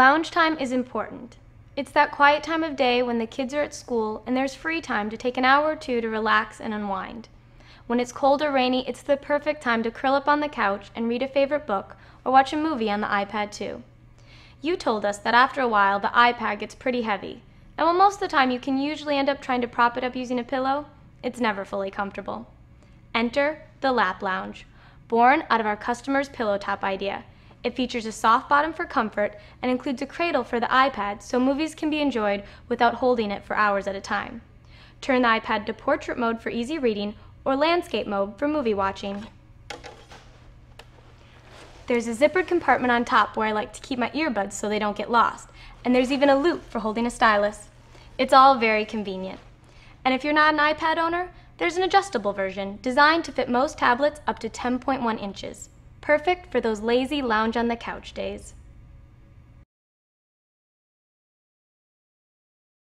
Lounge time is important. It's that quiet time of day when the kids are at school and there's free time to take an hour or two to relax and unwind. When it's cold or rainy, it's the perfect time to curl up on the couch and read a favorite book or watch a movie on the iPad too. You told us that after a while the iPad gets pretty heavy, and while most of the time you can usually end up trying to prop it up using a pillow, it's never fully comfortable. Enter the Lap Lounge, born out of our customer's pillow top idea. It features a soft bottom for comfort and includes a cradle for the iPad so movies can be enjoyed without holding it for hours at a time. Turn the iPad to portrait mode for easy reading or landscape mode for movie watching. There's a zippered compartment on top where I like to keep my earbuds so they don't get lost, and there's even a loop for holding a stylus. It's all very convenient. And if you're not an iPad owner, there's an adjustable version designed to fit most tablets up to 10.1 inches. Perfect for those lazy lounge on the couch days.